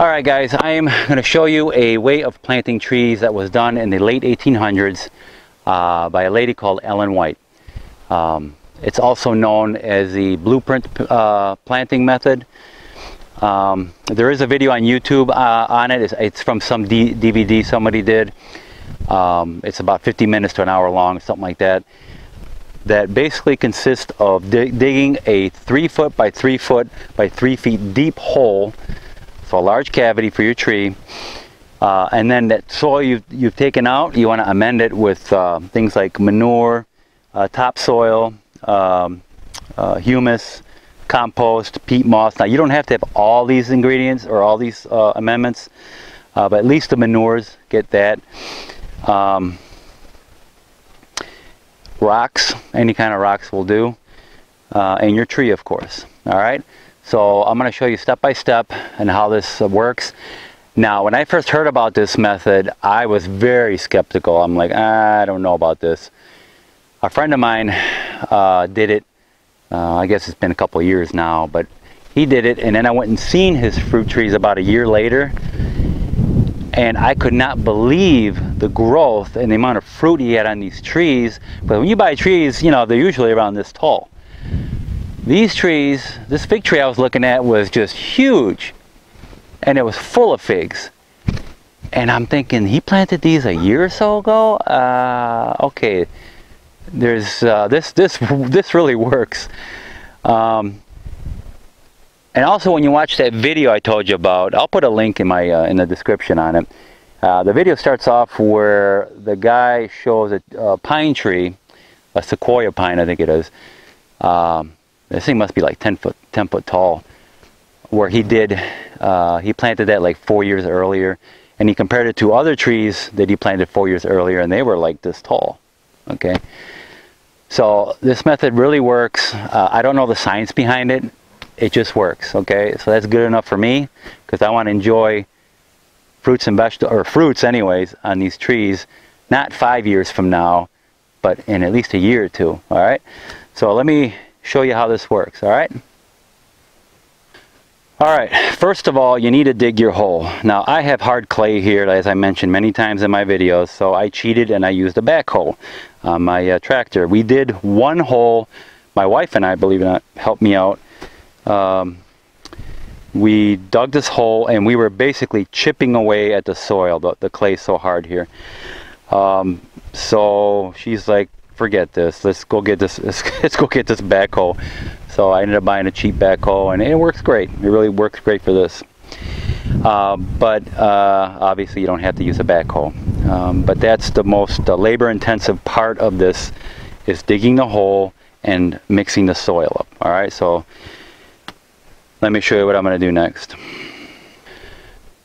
Alright guys, I am going to show you a way of planting trees that was done in the late 1800s uh, by a lady called Ellen White. Um, it's also known as the blueprint uh, planting method. Um, there is a video on YouTube uh, on it. It's, it's from some D DVD somebody did. Um, it's about 50 minutes to an hour long, something like that. That basically consists of dig digging a three foot by three foot by three feet deep hole a large cavity for your tree. Uh, and then that soil you've, you've taken out, you want to amend it with uh, things like manure, uh, topsoil, um, uh, humus, compost, peat moss. Now you don't have to have all these ingredients or all these uh, amendments, uh, but at least the manures, get that. Um, rocks, any kind of rocks will do. and your tree, of course. All right. So I'm going to show you step by step and how this works. Now, when I first heard about this method, I was very skeptical. I'm like, ah, I don't know about this. A friend of mine uh, did it. Uh, I guess it's been a couple years now, but he did it, and then I went and seen his fruit trees about a year later, and I could not believe the growth and the amount of fruit he had on these trees. But when you buy trees, you know, they're usually around this tall. These trees, this fig tree I was looking at was just huge and it was full of figs. And I'm thinking, he planted these a year or so ago? Uh, okay, there's, uh, this, this, this really works. Um, and also when you watch that video I told you about, I'll put a link in, my, uh, in the description on it. Uh, the video starts off where the guy shows a, a, pine tree, a sequoia pine I think it is, um, this thing must be like 10 foot 10 foot tall where he did uh, he planted that like four years earlier and he compared it to other trees that he planted four years earlier and they were like this tall okay? So this method really works. Uh, I don't know the science behind it. It just works okay? So that's good enough for me because I want to enjoy fruits and vegetables or fruits anyways on these trees not five years from now but in at least a year or two all right? So let me show you how this works, all right? All right, first of all, you need to dig your hole. Now, I have hard clay here, as I mentioned many times in my videos, so I cheated and I used a backhoe on my uh, tractor. We did one hole, my wife and I, believe it or not, helped me out. Um, we dug this hole and we were basically chipping away at the soil, the clay so hard here. Um, so she's like, forget this. Let's go get this. Let's, let's go get this backhoe. So I ended up buying a cheap backhoe, and it works great. It really works great for this. Uh, but uh, obviously, you don't have to use a backhoe. Um, but that's the most uh, labor-intensive part of this is digging the hole and mixing the soil up. All right, so let me show you what I'm going to do next.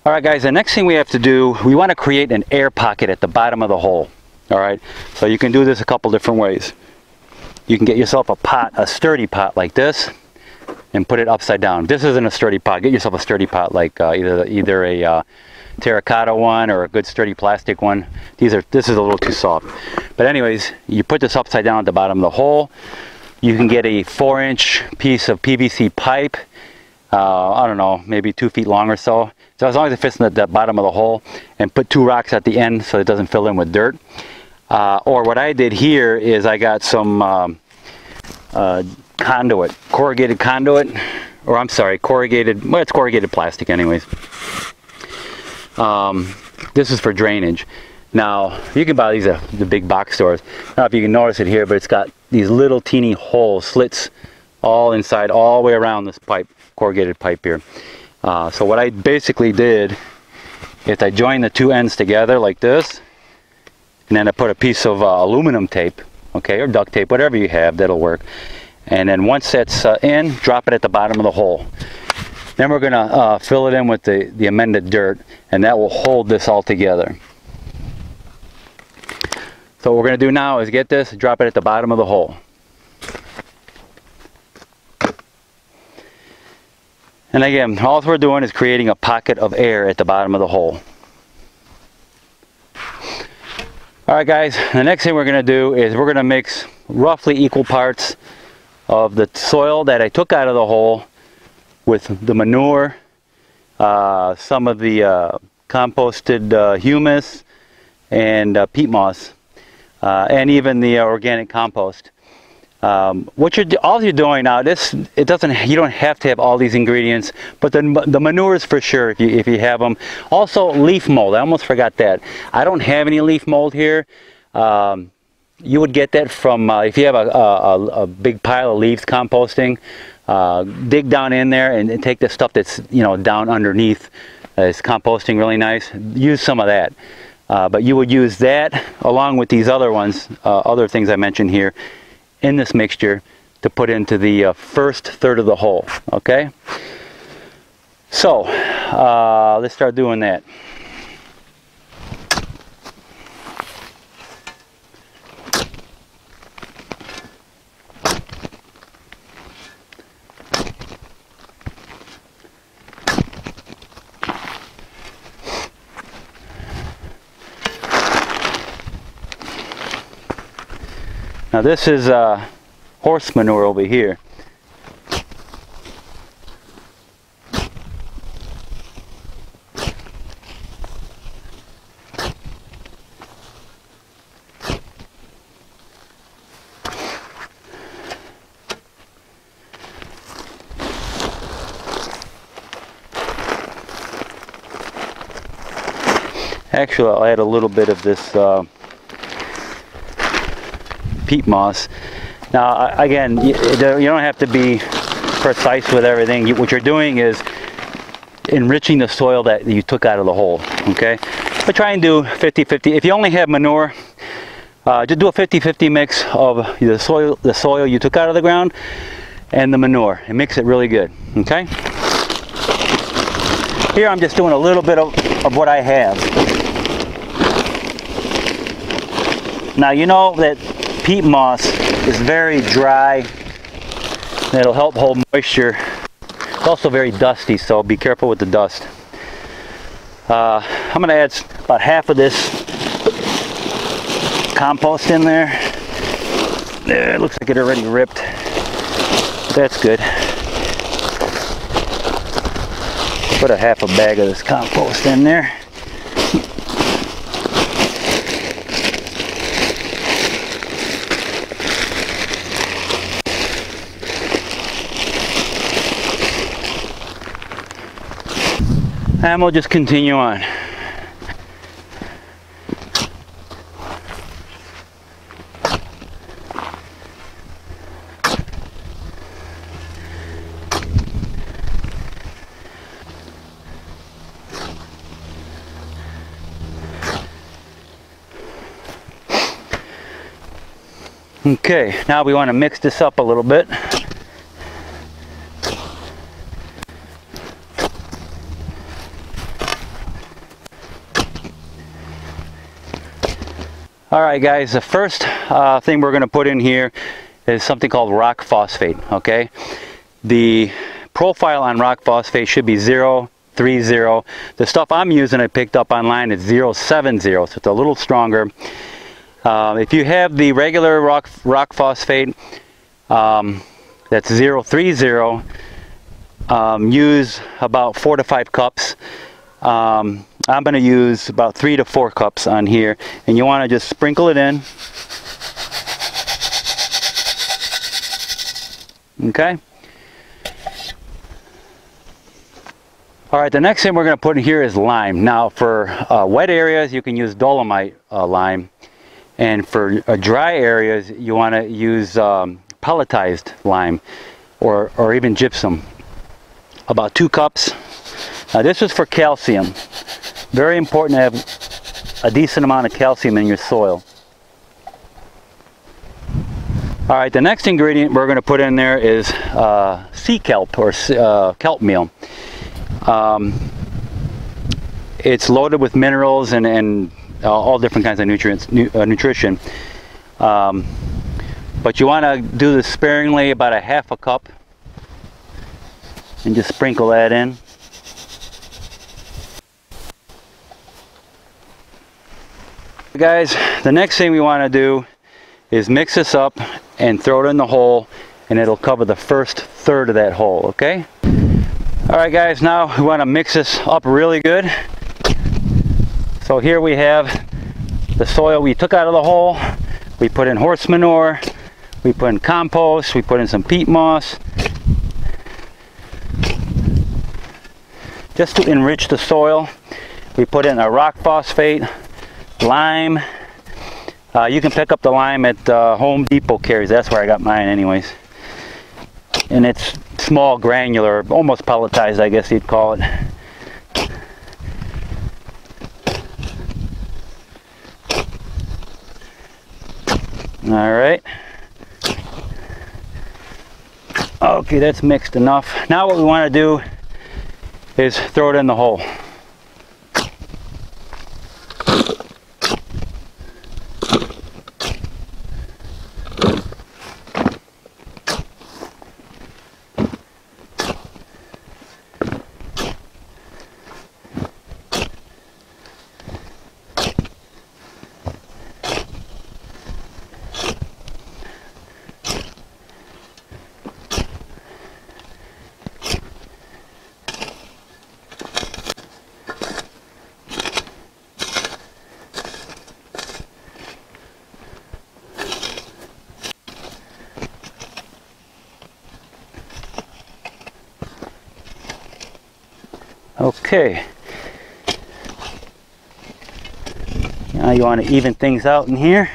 All right, guys, the next thing we have to do, we want to create an air pocket at the bottom of the hole all right? So you can do this a couple different ways. You can get yourself a pot a sturdy pot like this and put it upside down. This isn't a sturdy pot. Get yourself a sturdy pot like uh, either either a uh, terracotta one or a good sturdy plastic one. These are this is a little too soft. But anyways you put this upside down at the bottom of the hole. You can get a four inch piece of PVC pipe uh, I don't know, maybe two feet long or so. So as long as it fits in the, the, bottom of the hole and put two rocks at the end so it doesn't fill in with dirt. Uh, or what I did here is I got some um, uh, conduit, corrugated conduit, or I'm sorry, corrugated, well it's corrugated plastic anyways. Um, this is for drainage. Now, you can buy these at the big box stores. Now if you can notice it here, but it's got these little teeny holes, slits all inside, all the way around this pipe, corrugated pipe here. Uh, so what I basically did is I joined the two ends together like this, and then I put a piece of uh, aluminum tape, okay, or duct tape, whatever you have, that'll work. And then once that's uh, in, drop it at the bottom of the hole. Then we're gonna uh, fill it in with the, the amended dirt, and that will hold this all together. So what we're gonna do now is get this, drop it at the bottom of the hole. And again, all we're doing is creating a pocket of air at the bottom of the hole. Alright guys, the next thing we're going to do is we're going to mix roughly equal parts of the soil that I took out of the hole with the manure, uh, uh, some of the uh, composted uh, humus and uh, peat moss, uh, and even the organic compost. Um, what you're all you're doing now, this it doesn't you don't have to have all these ingredients, but the the manures for sure if you if you have them. Also leaf mold. I almost forgot that. I don't have any leaf mold here. Um, you would get that from uh, if you have a, a, a, big pile of leaves composting. Uh, dig down in there and, take the stuff that's you know down underneath. Uh, it's composting really nice. Use some of that. Uh, but you would use that along with these other ones, uh, other things I mentioned here in this mixture to put into the uh, first third of the hole, okay? So, uh, let's start doing that. Now this is uh, horse manure over here. Actually, I'll add a little bit of this uh, peat moss. Now, again, you, don't have to be precise with everything. what you're doing is enriching the soil that you took out of the hole, okay? But try and do 50-50. If you only have manure, uh, just do a 50-50 mix of the soil, the soil you took out of the ground and the manure and mix it really good, okay? Here I'm just doing a little bit of, of what I have. Now you know that peat moss is very dry. And it'll help hold moisture. It's also very dusty, so be careful with the dust. Uh, I'm going to add about half of this compost in there. There, it looks like it already ripped. That's good. Put a half a bag of this compost in there. And we'll just continue on. Okay, now we want to mix this up a little bit. All right, guys, the first uh, thing we're going to put in here is something called rock phosphate, okay? The profile on rock phosphate should be 030. The stuff I'm using I picked up online is 070, so it's a little stronger. Uh, if you have the regular rock, rock phosphate, um, that's 030, um, use about four to five cups. Um, I'm going to use about three to four cups on here and you want to just sprinkle it in okay Alright, the next thing we're going to put in here is lime. Now for uh, wet areas you can use dolomite uh, lime and for uh, dry areas you want to use um, pelletized lime or, or even gypsum. About two cups. Now this is for calcium. Very important to have a decent amount of calcium in your soil. All right, the next ingredient we're going to put in there is uh, sea kelp or uh, kelp meal. Um, it's loaded with minerals and, and uh, all different kinds of nutrients, nu uh, nutrition. Um, but you want to do this sparingly, about a half a cup, and just sprinkle that in. Guys, the next thing we want to do is mix this up and throw it in the hole and it'll cover the first third of that hole, okay? All right guys, now we want to mix this up really good. So here we have the soil we took out of the hole. We put in horse manure, we put in compost, we put in some peat moss. Just to enrich the soil, we put in a rock phosphate, lime. Uh, you can pick up the lime at uh, Home Depot carries. That's where I got mine anyways. And it's small granular, almost pelletized I guess you'd call it. All right. Okay, that's mixed enough. Now what we want to do is throw it in the hole. Okay. Now you want to even things out in here.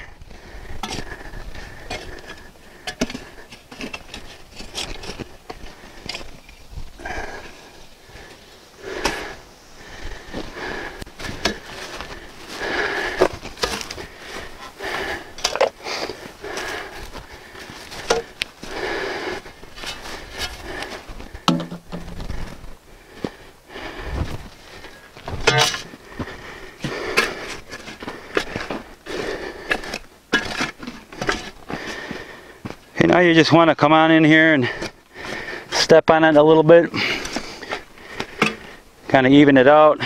Now you just want to come on in here and step on it a little bit. Kind of even it out.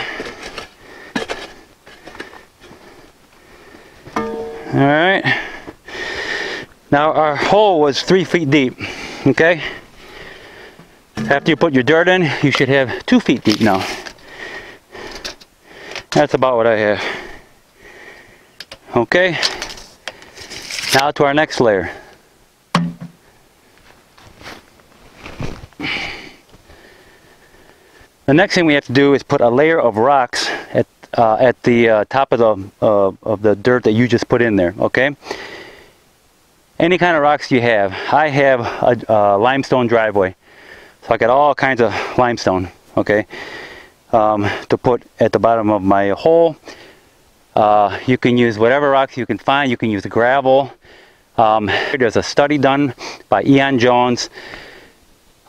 Alright. Now our hole was three feet deep. Okay? After you put your dirt in, you should have two feet deep now. That's about what I have. Okay? Now to our next layer. The next thing we have to do is put a layer of rocks at uh, at the uh, top of the uh, of the dirt that you just put in there. Okay. Any kind of rocks you have. I have a, a limestone driveway, so I got all kinds of limestone. Okay. Um, to put at the bottom of my hole. Uh, you can use whatever rocks you can find. You can use gravel. Um, there's a study done by Ian Jones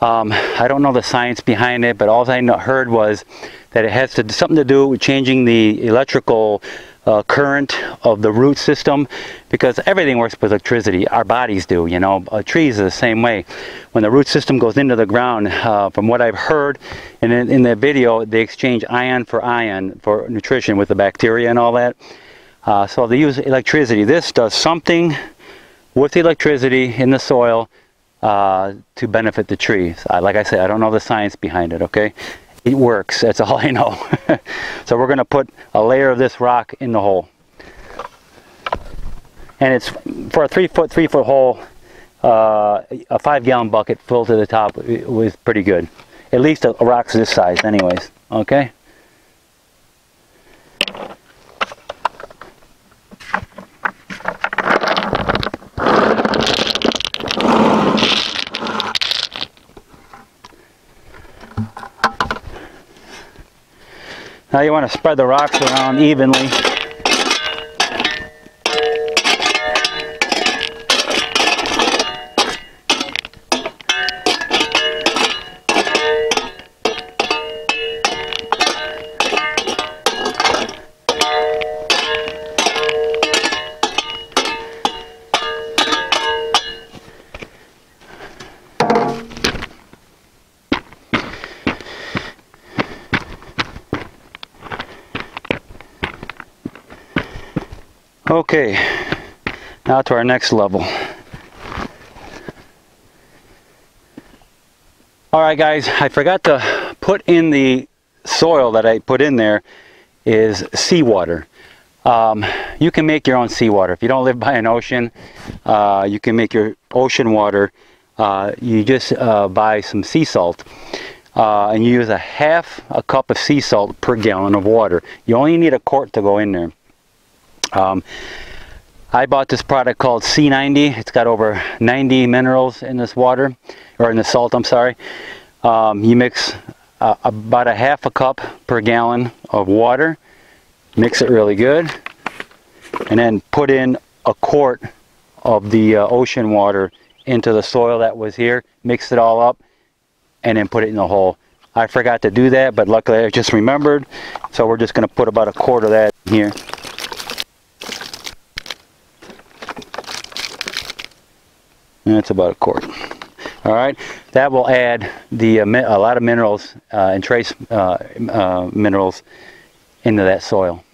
um, I don't know the science behind it, but all I heard was that it has to, something to do with changing the electrical uh, current of the root system because everything works with electricity. Our bodies do, you know. Uh, trees are the same way. When the root system goes into the ground, uh, from what I've heard, and in, in the video, they exchange ion for ion for nutrition with the bacteria and all that. Uh, so they use electricity. This does something with the electricity in the soil uh, to benefit the trees. like I said, I don't know the science behind it, okay? It works, that's all I know. so we're gonna put a layer of this rock in the hole. And it's, for a three foot, three foot hole, uh, a five gallon bucket filled to the top was pretty good. At least a, a rock's this size anyways, okay? Now you want to spread the rocks around evenly. Now to our next level. Alright guys, I forgot to put in the soil that I put in there is seawater. Um, you can make your own seawater. If you don't live by an ocean, uh, you can make your ocean water. Uh, you just uh, buy some sea salt uh, and you use a half a cup of sea salt per gallon of water. You only need a quart to go in there. Um, I bought this product called Sea-90. It's got over 90 minerals in this water, or in the salt, I'm sorry. Um, you mix uh, about a half a cup per gallon of water mix it really good and then put in a quart of the uh, ocean water into the soil that was here mix it all up and then put it in the hole I forgot to do that but luckily I just remembered so we're just going to put about a quart of that in here and that's about a quart all right that will add the uh, a lot of minerals uh, and trace uh, minerals into that soil.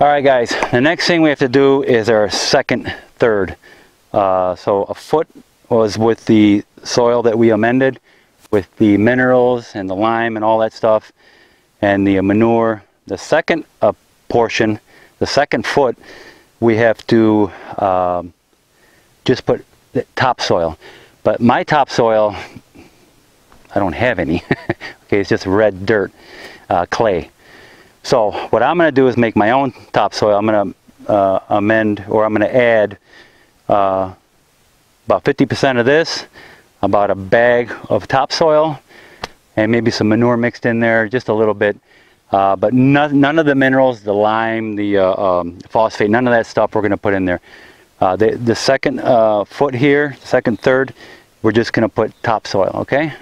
All right guys, the next thing we have to do is our second third. Uh, so a foot was with the soil that we amended with the minerals and the lime and all that stuff and the manure. The second uh, portion, the second foot, we have to um, just put topsoil. But my topsoil, I don't have any. okay, it's just red dirt, uh, clay. So what I'm going to do is make my own topsoil. I'm going to uh, amend or I'm going to add uh, about 50% of this, about a bag of topsoil, and maybe some manure mixed in there, just a little bit. Uh, but none, none, of the minerals, the lime, the uh, um, phosphate, none of that stuff we're going to put in there. Uh, the, the second uh, foot here, second third, we're just going to put topsoil, okay?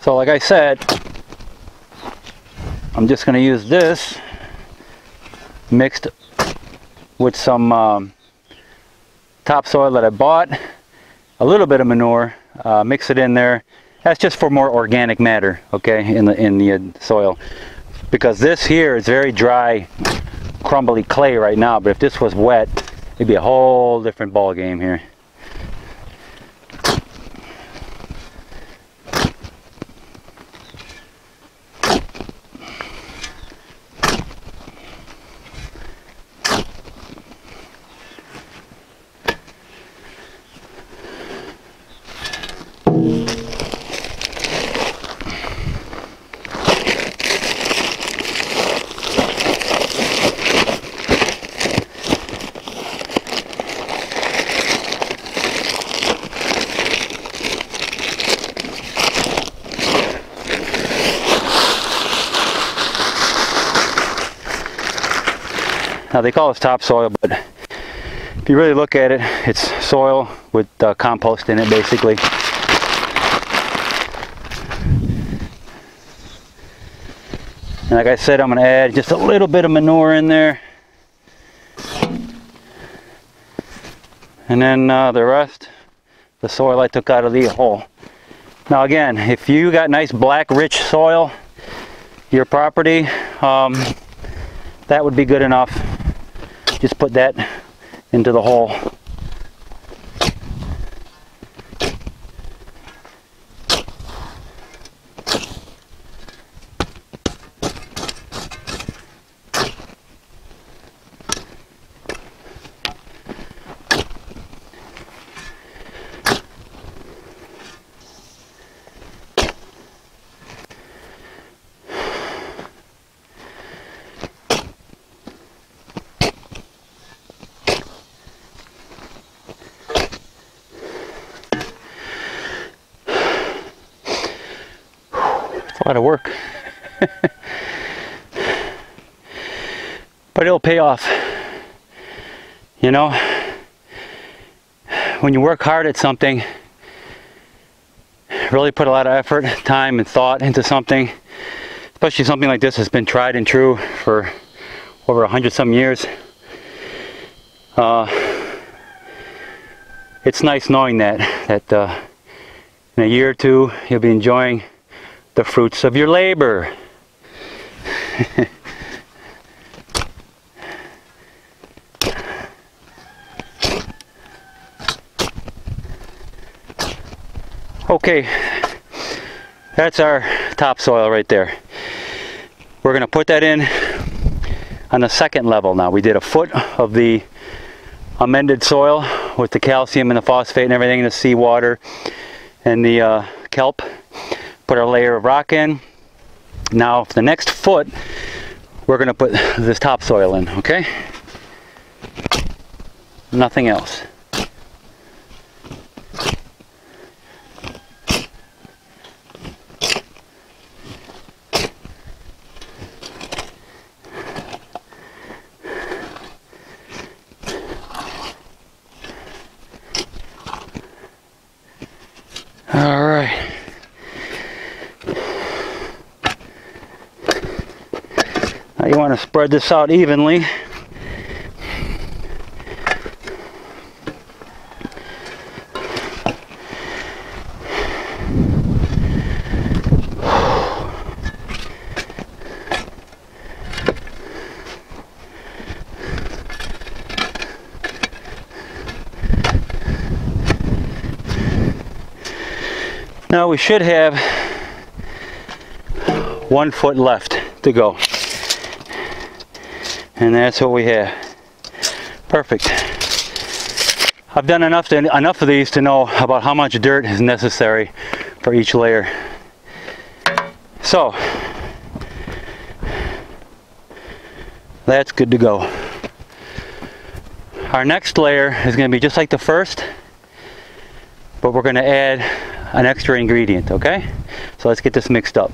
So like I said, I'm just going to use this mixed with some um, topsoil that I bought, a little bit of manure, uh, mix it in there. That's just for more organic matter, okay, in the in the uh, soil. Because this here is very dry, crumbly clay right now, but if this was wet, it'd be a whole different ball game here. They call this topsoil, but if you really look at it, it's soil with uh, compost in it basically. And like I said, I'm going to add just a little bit of manure in there. And then uh, the rest, the soil I took out of the hole. Now again, if you got nice black rich soil, your property, um, that would be good enough just put that into the hole a lot of work. Off. You know, when you work hard at something, really put a lot of effort, time, and thought into something, especially something like this has been tried and true for over a hundred some years. Uh, it's nice knowing that that uh, in a year or two you'll be enjoying the fruits of your labor. Okay, that's our topsoil right there. We're to put that in on the second level now. We did a foot of the amended soil with the calcium and the phosphate and everything, the seawater and the uh, kelp. Put our layer of rock in. Now for the next foot, we're to put this topsoil in, okay? Nothing else. All right. Now you want to spread this out evenly. Now we should have one foot left to go. And that's what we have. Perfect. I've done enough, to, enough of these to know about how much dirt is necessary for each layer. So, that's good to go. Our next layer is going to be just like the first, but we're going to add an extra ingredient, okay? So let's get this mixed up.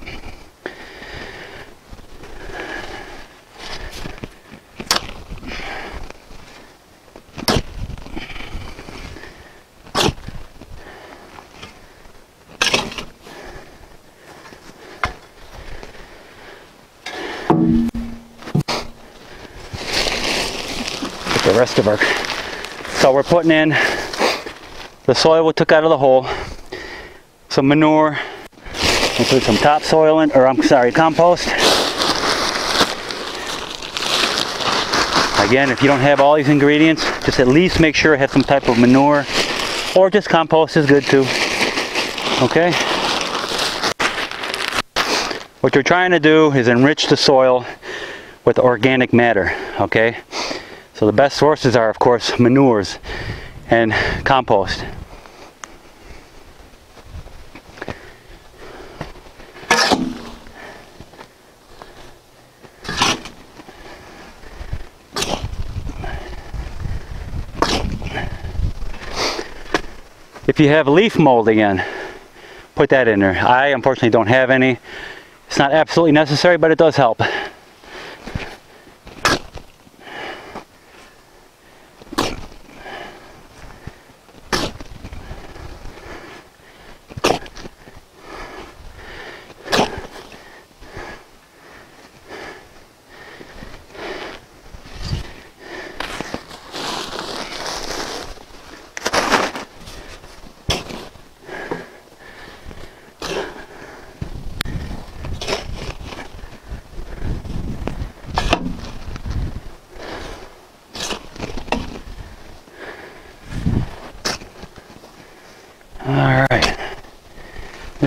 the rest of our so we're putting in the soil we took out of the hole some manure. And put some topsoil in or I'm sorry compost. Again if you don't have all these ingredients just at least make sure it has some type of manure or just compost is good too. Okay? What you're trying to do is enrich the soil with organic matter okay? So the best sources are, of course, manures and compost. If you have leaf mold again, put that in there. I unfortunately don't have any. It's not absolutely necessary, but it does help.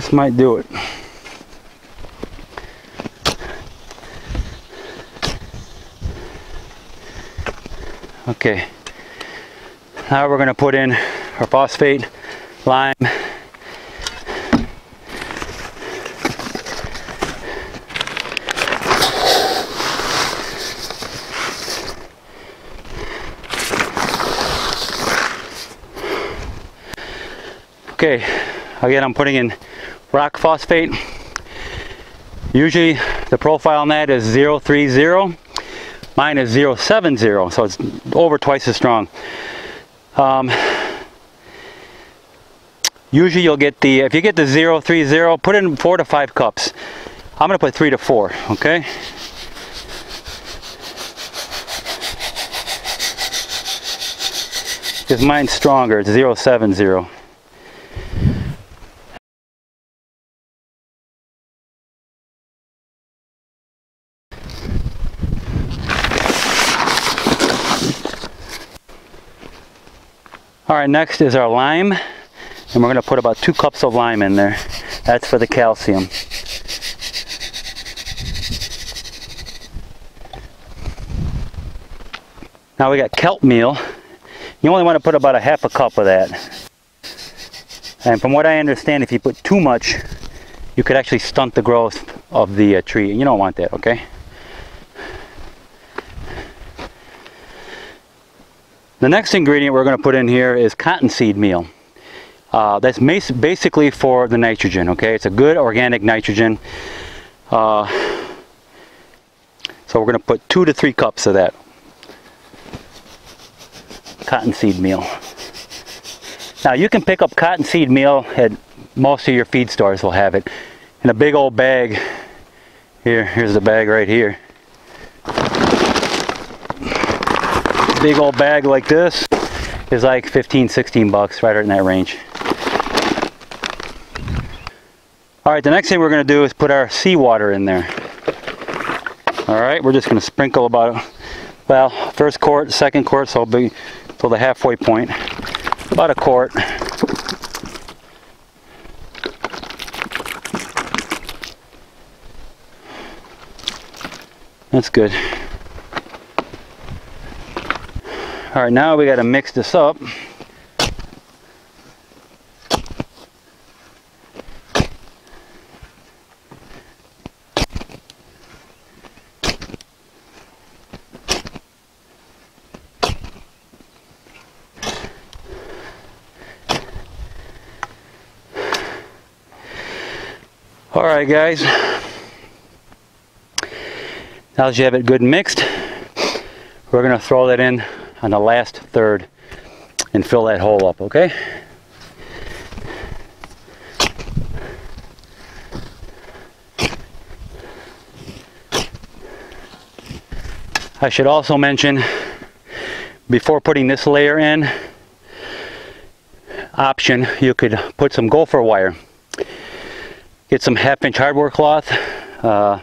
This might do it. Okay, now we're going to put in our phosphate, lime, Okay, again I'm putting in rock phosphate. Usually the profile on that is 030. Mine is 070, so it's over twice as strong. Um, usually you'll get the, if you get the 030, put in four to five cups. I'm gonna put three to four, okay? Because mine's stronger, it's 070. All right, next is our lime. And we're going to put about two cups of lime in there. That's for the calcium. Now we got kelp meal. You only want to put about a half a cup of that. And from what I understand, if you put too much, you could actually stunt the growth of the uh, tree. You don't want that, okay? The next ingredient we're going to put in here is cottonseed meal. Uh, that's basically for the nitrogen, okay? It's a good organic nitrogen. Uh, so we're going to put two to three cups of that cottonseed meal. Now you can pick up cottonseed meal at most of your feed stores will have it in a big old bag. Here, here's the bag right here. Big old bag like this is like 15, 16 bucks, right in that range. All right, the next thing we're gonna do is put our seawater in there. All right, we're just gonna sprinkle about, well, first quart, second quart, so it'll be till the halfway point. About a quart. That's good. All right, now we got to mix this up. All right, guys. Now that you have it good mixed, we're to throw that in on the last third and fill that hole up, okay? I should also mention before putting this layer in option you could put some gopher wire get some half inch hardware cloth uh,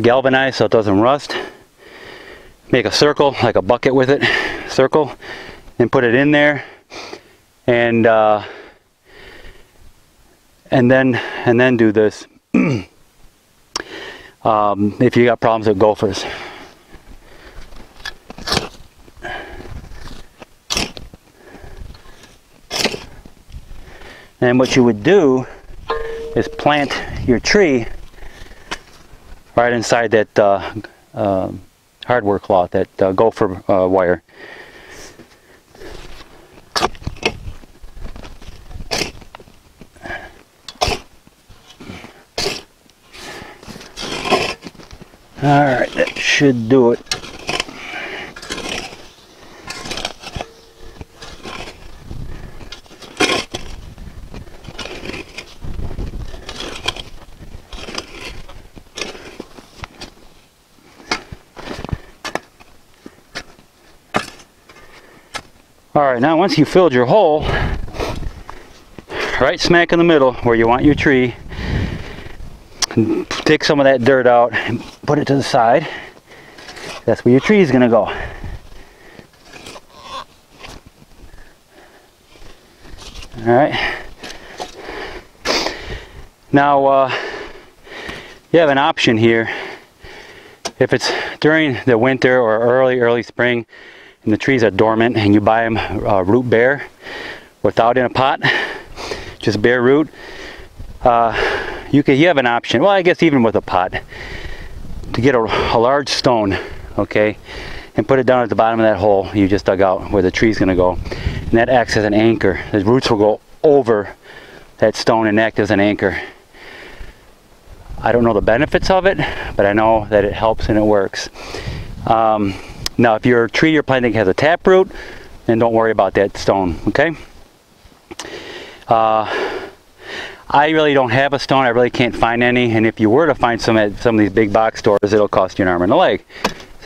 galvanized so it doesn't rust make a circle like a bucket with it circle and put it in there. And uh, and then and then do this. Um, if you got problems with gophers. And what you would do is plant your tree right inside that uh, uh, hardware cloth, that uh, gopher uh, wire. All right, that should do it. Right, now once you filled your hole, right smack in the middle where you want your tree, take some of that dirt out and put it to the side. That's where your tree is gonna go. All right. Now, uh, you have an option here. If it's during the winter or early, early spring, and the trees are dormant and you buy them uh, root bare without in a pot just bare root. Uh, you can you have an option well I guess even with a pot to get a, a large stone okay and put it down at the bottom of that hole you just dug out where the tree's gonna go. And that acts as an anchor. The roots will go over that stone and act as an anchor. I don't know the benefits of it but I know that it helps and it works. Um, now, if your tree you're planting has a taproot, then don't worry about that stone, okay? Uh, I really don't have a stone. I really can't find any. And if you were to find some at some of these big box stores, it'll cost you an arm and a leg.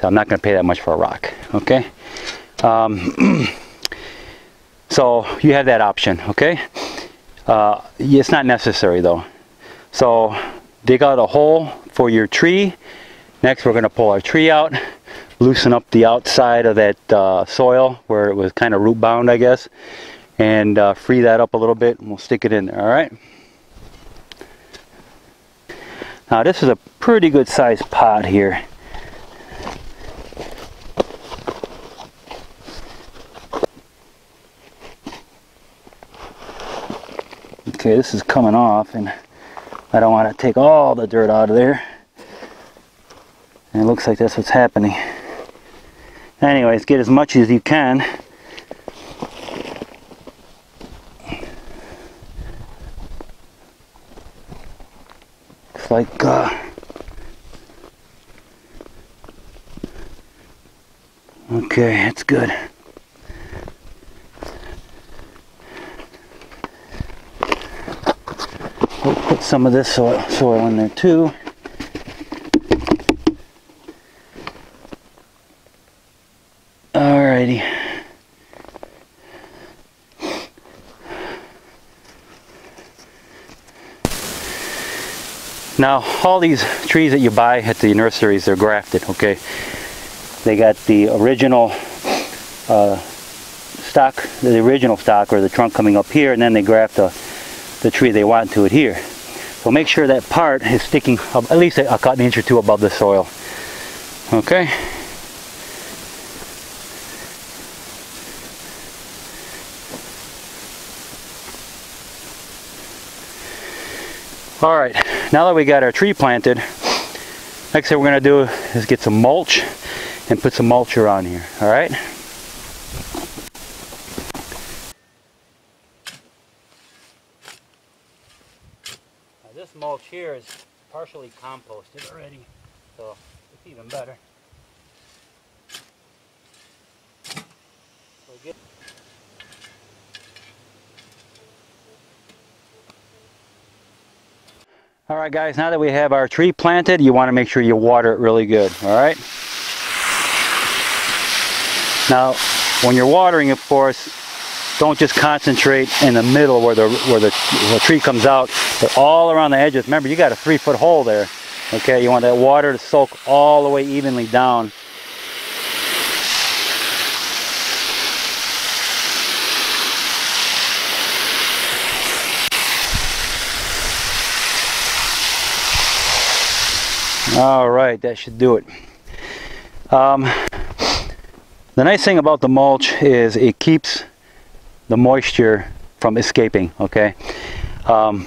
So I'm not going to pay that much for a rock, okay? Um, so you have that option, okay? Uh, it's not necessary though. So dig out a hole for your tree. Next, we're going to pull our tree out loosen up the outside of that uh, soil where it was kind of root bound I guess and uh, free that up a little bit and we'll stick it in there, all right? Now this is a pretty good sized pot here. Okay, this is coming off and I don't want to take all the dirt out of there. And it looks like that's what's happening. Anyways, get as much as you can. Looks like uh, Okay, that's good. We'll put some of this soil, soil in there too. Now, all these trees that you buy at the nurseries, they're grafted, okay? They got the original uh, stock, the original stock or the trunk coming up here, and then they graft the, the tree they want to adhere. So make sure that part is sticking up at least a, a inch or two above the soil. Okay? All right, now that we got our tree planted, next thing we're gonna do is get some mulch and put some mulch around here, all right? Now this mulch here is partially composted already, so it's even better. So All right guys, now that we have our tree planted, you want to make sure you water it really good, all right? Now, when you're watering, of course, don't just concentrate in the middle where the where the, the tree comes out, but all around the edges. Remember, you got a three foot hole there. Okay, you want that water to soak all the way evenly down All right, that should do it. Um, the nice thing about the mulch is it keeps the moisture from escaping, okay? Um,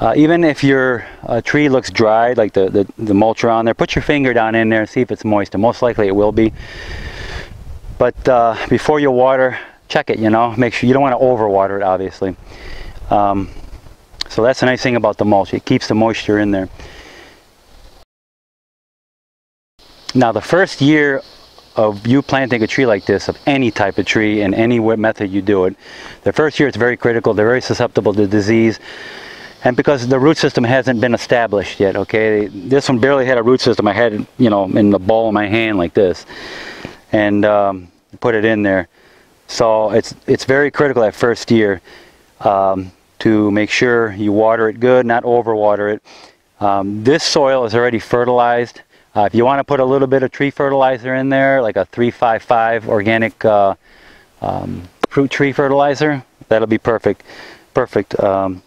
uh, even if your uh, tree looks dry, like the, the, the mulch around there, put your finger down in there and see if it's moist, and most likely it will be. But uh, before you water, check it, you know, make sure you don't want to overwater it, obviously. Um, so that's the nice thing about the mulch, it keeps the moisture in there. Now the first year of you planting a tree like this, of any type of tree and any method you do it, the first year it's very critical, they're very susceptible to disease. And because the root system hasn't been established yet, okay? This one barely had a root system. I had it, you know, in the ball of my hand like this. And um, put it in there. So it's, it's very critical that first year um, to make sure you water it good, not overwater it. Um, this soil is already fertilized. Uh, if you want to put a little bit of tree fertilizer in there, like a 355 organic uh, um, fruit tree fertilizer, that'll be perfect. Perfect. Um,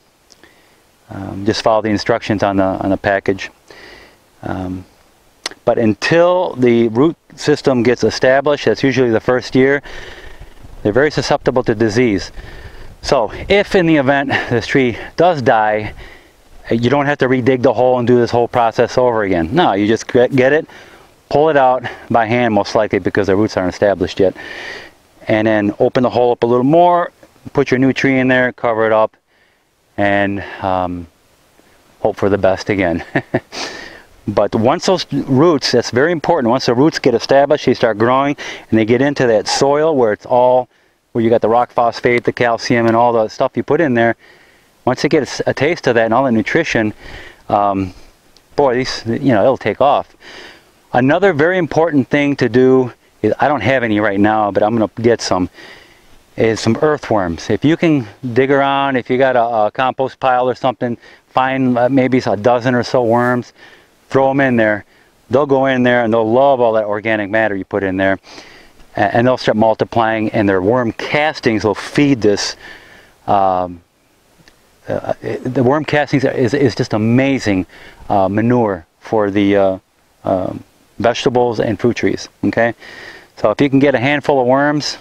um, just follow the instructions on the on the package. Um, but until the root system gets established, that's usually the first year, they're very susceptible to disease. So if in the event this tree does die, you don't have to redig the hole and do this whole process over again. No, you just get it, pull it out by hand most likely because the roots aren't established yet. And then open the hole up a little more, put your new tree in there, cover it up, and um, hope for the best again. but once those roots, that's very important, once the roots get established, they start growing, and they get into that soil where it's all, where you got the rock phosphate, the calcium, and all the stuff you put in there, once they get a, taste of that and all the nutrition, um, boy, these, you know, it'll take off. Another very important thing to do is, I don't have any right now, but I'm going to get some, is some earthworms. If you can dig around, if you got a, a compost pile or something, find uh, maybe a dozen or so worms, throw them in there. They'll go in there and they'll love all that organic matter you put in there. And they'll start multiplying and their worm castings will feed this um, uh, the worm castings is, is just amazing uh, manure for the uh, um, vegetables and fruit trees okay? So if you can get a handful of worms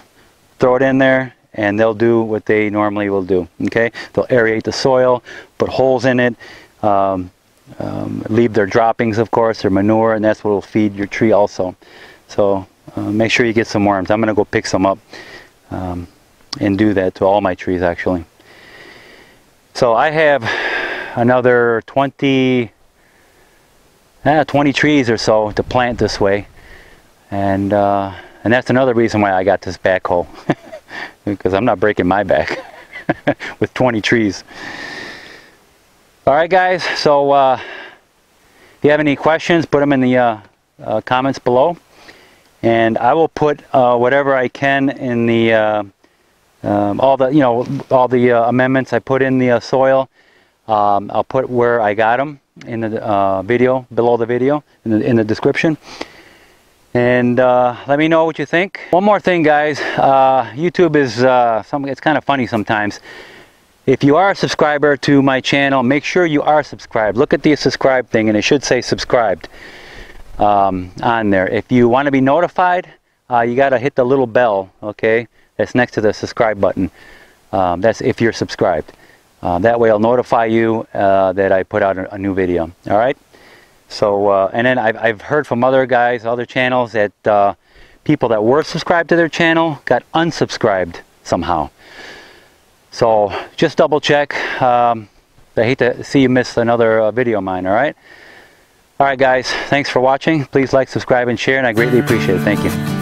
throw it in there and they'll do what they normally will do okay? They'll aerate the soil put holes in it um, um, leave their droppings of course their manure and that's what will feed your tree also. So uh, make sure you get some worms I'm gonna go pick some up um, and do that to all my trees actually so I have another 20, eh, 20 trees or so to plant this way. And, uh, and that's another reason why I got this backhoe. because I'm not breaking my back with 20 trees. Alright guys, so uh, if you have any questions, put them in the uh, uh comments below. And I will put uh, whatever I can in the uh, um, all the you know all the uh, amendments I put in the uh, soil. Um, I'll put where I got them in the uh, video below the video in the, in the description. And uh, let me know what you think. One more thing guys. YouTube is something it's kind of funny sometimes. If you are a subscriber to my channel make sure you are subscribed. Look at the subscribe thing and it should say subscribed um, on there if you want to be notified you got to hit the little bell okay that's next to the subscribe button. Um, that's if you're subscribed. Uh, that way I'll notify you uh, that I put out a, a, new video. All right. So uh, and then I've, I've heard from other guys, other channels that uh, people that were subscribed to their channel got unsubscribed somehow. So just double check. Um, I hate to see you miss another uh, video of mine. All right. All right, guys. Thanks for watching. Please like, subscribe, and share, and I greatly appreciate it. Thank you.